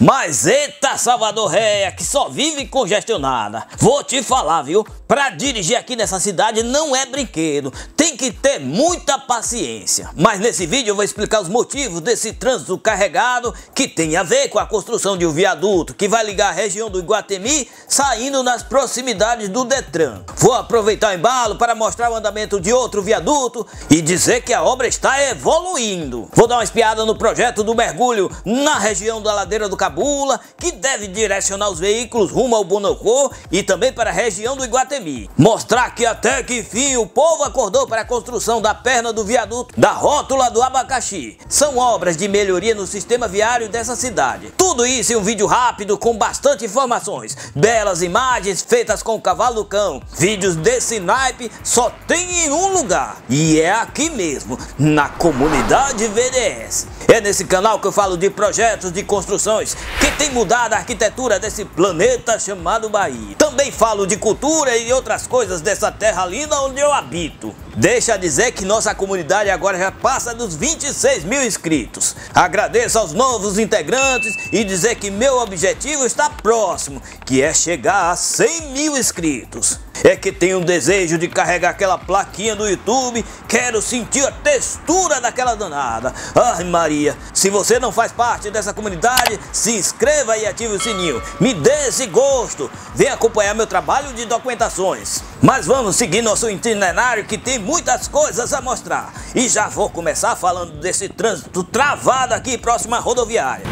Mas eita Salvador Réia, que só vive congestionada. Vou te falar, viu? Pra dirigir aqui nessa cidade não é brinquedo, tem que ter muita paciência. Mas nesse vídeo eu vou explicar os motivos desse trânsito carregado que tem a ver com a construção de um viaduto que vai ligar a região do Iguatemi saindo nas proximidades do Detran. Vou aproveitar o embalo para mostrar o andamento de outro viaduto e dizer que a obra está evoluindo. Vou dar uma espiada no projeto do mergulho na região da ladeira do Cabula, que deve direcionar os veículos rumo ao Bonocô e também para a região do Iguatemi Mostrar que até que fim o povo acordou para a construção da perna do viaduto da rótula do abacaxi. São obras de melhoria no sistema viário dessa cidade. Tudo isso em um vídeo rápido com bastante informações. Belas imagens feitas com cavalo cão. Vídeos desse naipe só tem em um lugar. E é aqui mesmo, na comunidade VDS. É nesse canal que eu falo de projetos de construções que tem mudado a arquitetura desse planeta chamado Bahia. Também falo de cultura e outras coisas dessa terra linda onde eu habito. Deixa dizer que nossa comunidade agora já passa dos 26 mil inscritos. Agradeço aos novos integrantes e dizer que meu objetivo está próximo, que é chegar a 100 mil inscritos. É que tenho um desejo de carregar aquela plaquinha do YouTube, quero sentir a textura daquela danada. Ai Maria, se você não faz parte dessa comunidade, se inscreva e ative o sininho. Me dê esse gosto, venha acompanhar meu trabalho de documentações. Mas vamos seguir nosso itinerário que tem muitas coisas a mostrar. E já vou começar falando desse trânsito travado aqui próximo à rodoviária.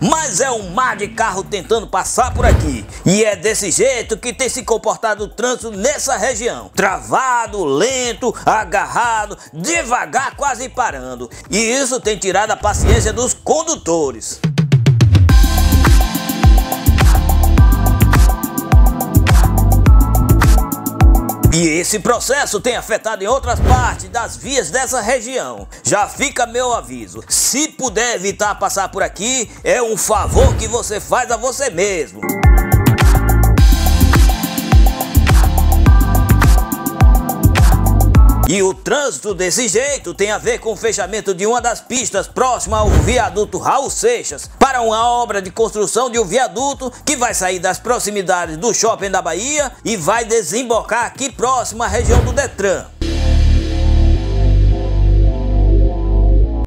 Mas é um mar de carro tentando passar por aqui. E é desse jeito que tem se comportado o trânsito nessa região. Travado, lento, agarrado, devagar, quase parando. E isso tem tirado a paciência dos condutores. E esse processo tem afetado em outras partes das vias dessa região. Já fica meu aviso. Se puder evitar passar por aqui, é um favor que você faz a você mesmo. E o trânsito desse jeito tem a ver com o fechamento de uma das pistas próxima ao viaduto Raul Seixas para uma obra de construção de um viaduto que vai sair das proximidades do shopping da Bahia e vai desembocar aqui próximo à região do Detran.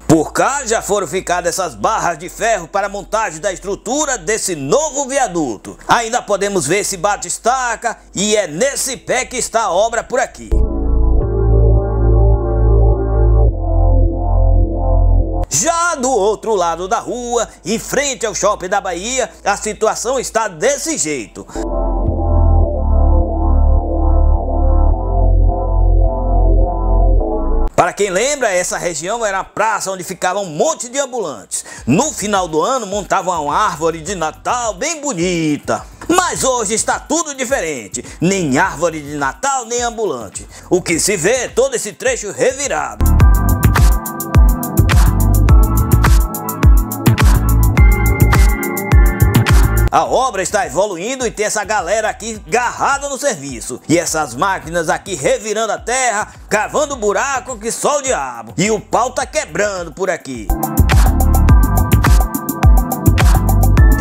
Por cá já foram ficadas essas barras de ferro para montagem da estrutura desse novo viaduto. Ainda podemos ver esse bate-estaca e é nesse pé que está a obra por aqui. Já do outro lado da rua, em frente ao shopping da Bahia, a situação está desse jeito. Para quem lembra, essa região era a praça onde ficava um monte de ambulantes. No final do ano montavam uma árvore de Natal bem bonita. Mas hoje está tudo diferente. Nem árvore de Natal, nem ambulante. O que se vê é todo esse trecho revirado. A obra está evoluindo e tem essa galera aqui garrada no serviço. E essas máquinas aqui revirando a terra, cavando buraco que só o diabo. E o pau tá quebrando por aqui.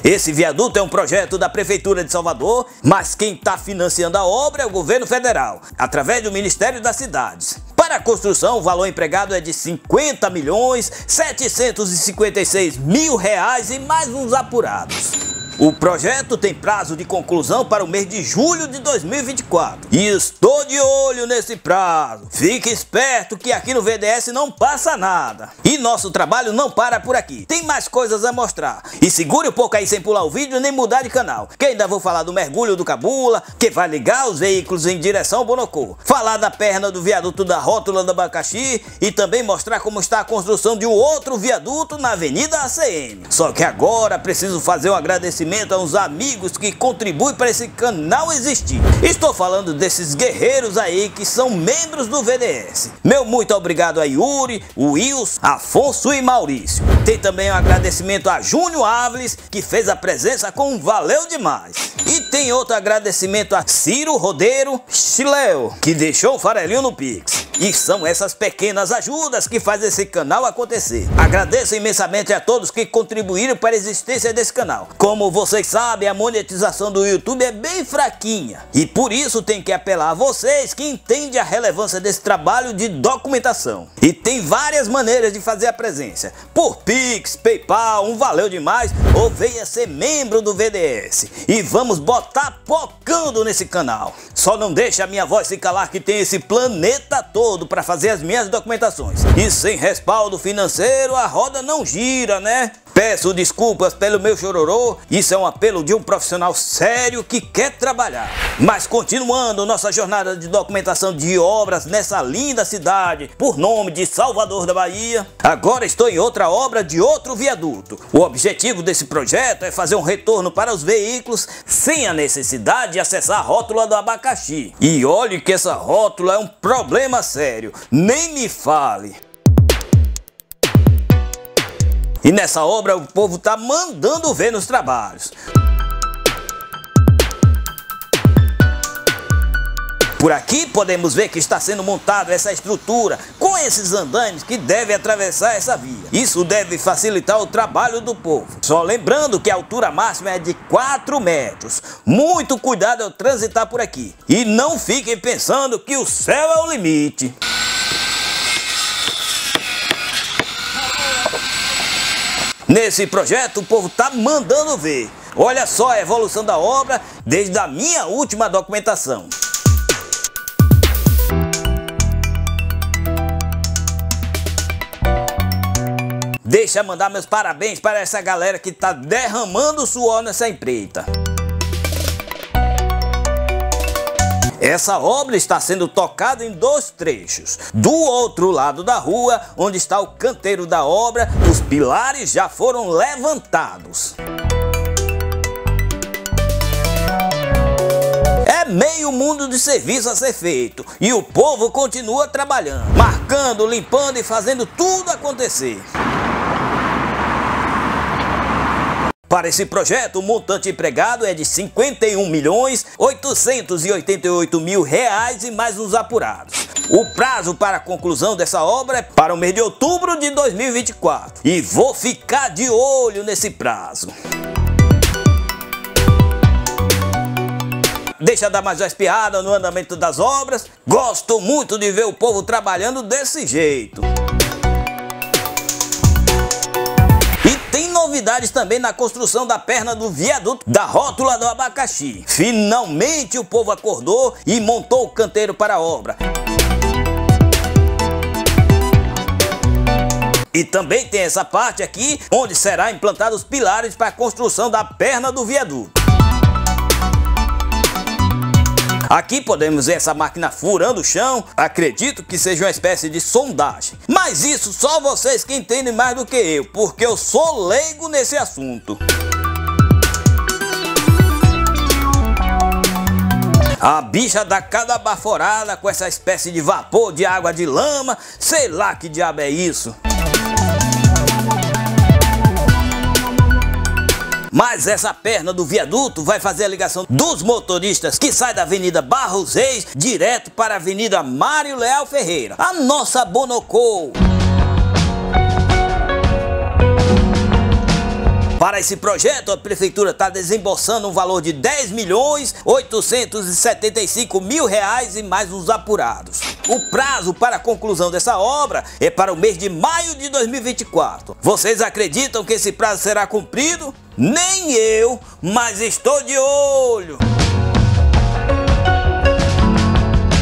Esse viaduto é um projeto da Prefeitura de Salvador, mas quem está financiando a obra é o governo federal, através do Ministério das Cidades. Para a construção, o valor empregado é de 50 milhões 756 mil reais e mais uns apurados. O projeto tem prazo de conclusão para o mês de julho de 2024. E estou de olho nesse prazo. Fique esperto que aqui no VDS não passa nada. E nosso trabalho não para por aqui. Tem mais coisas a mostrar. E segure um pouco aí sem pular o vídeo nem mudar de canal. Que ainda vou falar do mergulho do Cabula, que vai ligar os veículos em direção ao Bonocô. Falar da perna do viaduto da rótula do Abacaxi e também mostrar como está a construção de um outro viaduto na Avenida ACM. Só que agora preciso fazer um agradecimento agradecimento aos amigos que contribuem para esse canal existir. Estou falando desses guerreiros aí que são membros do VDS. Meu muito obrigado a Yuri, Wilson, Afonso e Maurício. Tem também um agradecimento a Júnior Áviles, que fez a presença com um valeu demais. E tem outro agradecimento a Ciro Rodeiro Chileu, que deixou o farelinho no Pix. E são essas pequenas ajudas que fazem esse canal acontecer. Agradeço imensamente a todos que contribuíram para a existência desse canal. Como vocês sabem, a monetização do YouTube é bem fraquinha. E por isso tem que apelar a vocês que entendem a relevância desse trabalho de documentação. E tem várias maneiras de fazer a presença. Por Pix, Paypal, um valeu demais ou venha ser membro do VDS. E vamos botar pocando nesse canal. Só não deixa a minha voz se calar que tem esse planeta todo para fazer as minhas documentações. E sem respaldo financeiro a roda não gira, né? Peço desculpas pelo meu chororô, isso é um apelo de um profissional sério que quer trabalhar. Mas continuando nossa jornada de documentação de obras nessa linda cidade, por nome de Salvador da Bahia, agora estou em outra obra de outro viaduto. O objetivo desse projeto é fazer um retorno para os veículos sem a necessidade de acessar a rótula do abacaxi. E olhe que essa rótula é um problema sério, nem me fale. E nessa obra o povo tá mandando ver nos trabalhos. Por aqui podemos ver que está sendo montada essa estrutura com esses andames que devem atravessar essa via. Isso deve facilitar o trabalho do povo. Só lembrando que a altura máxima é de 4 metros. Muito cuidado ao transitar por aqui. E não fiquem pensando que o céu é o limite. Nesse projeto o povo tá mandando ver. Olha só a evolução da obra desde a minha última documentação. Deixa mandar meus parabéns para essa galera que tá derramando suor nessa empreita. Essa obra está sendo tocada em dois trechos. Do outro lado da rua, onde está o canteiro da obra, os pilares já foram levantados. É meio mundo de serviço a ser feito e o povo continua trabalhando, marcando, limpando e fazendo tudo acontecer. Para esse projeto, o montante empregado é de 51 milhões 888 mil reais e mais uns apurados. O prazo para a conclusão dessa obra é para o mês de outubro de 2024. E vou ficar de olho nesse prazo. Deixa dar mais uma espiada no andamento das obras. Gosto muito de ver o povo trabalhando desse jeito. Novidades também na construção da perna do viaduto da rótula do abacaxi. Finalmente o povo acordou e montou o canteiro para a obra. E também tem essa parte aqui onde será implantados os pilares para a construção da perna do viaduto. Aqui podemos ver essa máquina furando o chão, acredito que seja uma espécie de sondagem. Mas isso só vocês que entendem mais do que eu, porque eu sou leigo nesse assunto. A bicha dá cada baforada com essa espécie de vapor de água de lama, sei lá que diabo é isso. Mas essa perna do viaduto vai fazer a ligação dos motoristas que sai da Avenida Barros Reis direto para a Avenida Mário Leal Ferreira, a nossa Bonocô. Para esse projeto, a prefeitura está desembolsando um valor de 10 milhões 875 mil reais e mais uns apurados. O prazo para a conclusão dessa obra é para o mês de maio de 2024. Vocês acreditam que esse prazo será cumprido? Nem eu, mas estou de olho.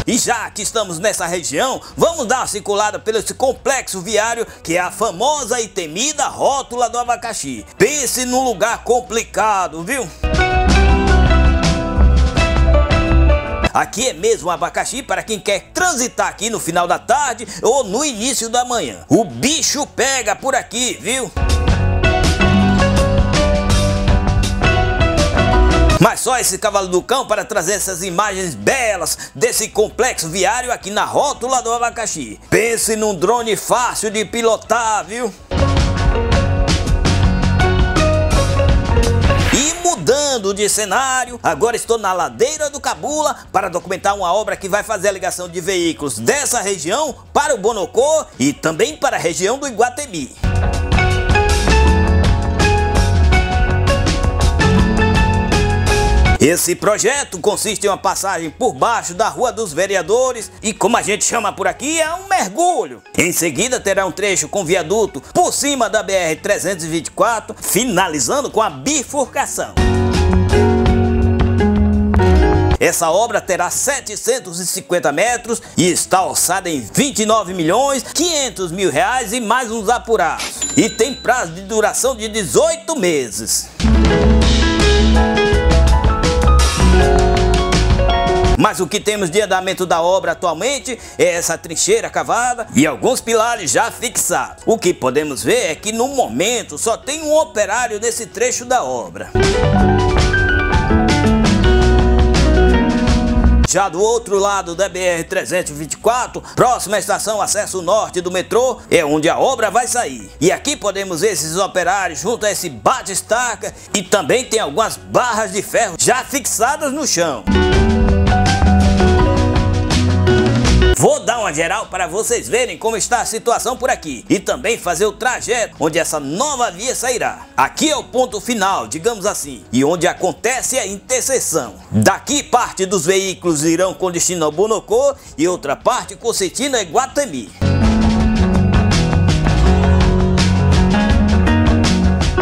E já que estamos nessa região, vamos dar uma circulada pelo esse complexo viário que é a famosa e temida rótula do abacaxi. Pense num lugar complicado, viu? Aqui é mesmo abacaxi para quem quer transitar aqui no final da tarde ou no início da manhã. O bicho pega por aqui, viu? Mas só esse cavalo do cão para trazer essas imagens belas desse complexo viário aqui na rótula do abacaxi. Pense num drone fácil de pilotar, viu? mudando de cenário, agora estou na ladeira do Cabula para documentar uma obra que vai fazer a ligação de veículos dessa região para o Bonocô e também para a região do Iguatemi. Esse projeto consiste em uma passagem por baixo da Rua dos Vereadores e, como a gente chama por aqui, é um mergulho. Em seguida terá um trecho com viaduto por cima da BR-324, finalizando com a bifurcação. Essa obra terá 750 metros e está orçada em 29 milhões 500 mil reais e mais uns apurados. E tem prazo de duração de 18 meses. O que temos de andamento da obra atualmente é essa trincheira cavada e alguns pilares já fixados. O que podemos ver é que no momento só tem um operário nesse trecho da obra. Já do outro lado da BR-324, próxima à estação Acesso Norte do metrô, é onde a obra vai sair. E aqui podemos ver esses operários junto a esse bate-estaca e também tem algumas barras de ferro já fixadas no chão. Vou dar uma geral para vocês verem como está a situação por aqui e também fazer o trajeto onde essa nova via sairá. Aqui é o ponto final, digamos assim, e onde acontece a interseção. Daqui parte dos veículos irão com destino ao Bonocô e outra parte com destino a Guatemi.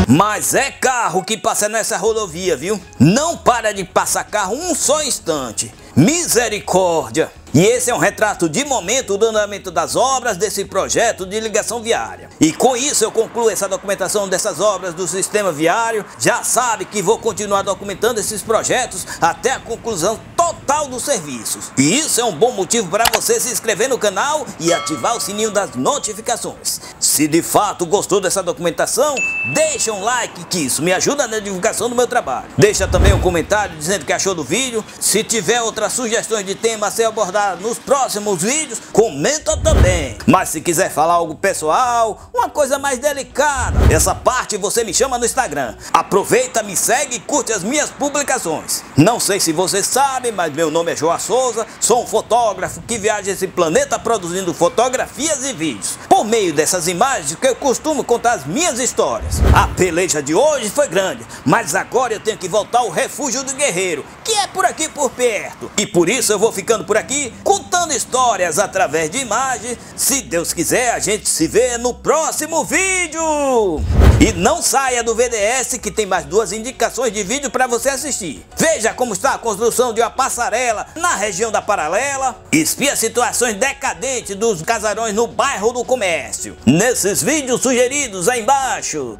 Mas é carro que passa nessa rodovia, viu? Não para de passar carro um só instante. Misericórdia! E esse é um retrato de momento do andamento das obras desse projeto de ligação viária. E com isso eu concluo essa documentação dessas obras do sistema viário. Já sabe que vou continuar documentando esses projetos até a conclusão total dos serviços. E isso é um bom motivo para você se inscrever no canal e ativar o sininho das notificações. Se de fato gostou dessa documentação, deixa um like que isso me ajuda na divulgação do meu trabalho. Deixa também um comentário dizendo o que achou do vídeo. Se tiver outras sugestões de tema a ser abordado nos próximos vídeos, comenta também. Mas se quiser falar algo pessoal, uma coisa mais delicada, essa parte você me chama no Instagram. Aproveita, me segue e curte as minhas publicações. Não sei se você sabe, mas meu nome é Joa Souza, sou um fotógrafo que viaja esse planeta produzindo fotografias e vídeos. Por meio dessas imagens que eu costumo contar as minhas histórias. A peleja de hoje foi grande, mas agora eu tenho que voltar ao refúgio do guerreiro, que é por aqui por perto. E por isso eu vou ficando por aqui contando histórias através de imagens. Se Deus quiser, a gente se vê no próximo vídeo. E não saia do VDS que tem mais duas indicações de vídeo para você assistir. Veja como está a construção de uma passarela na região da Paralela. Espia situações decadentes dos casarões no bairro do comércio. Nesses vídeos sugeridos aí embaixo.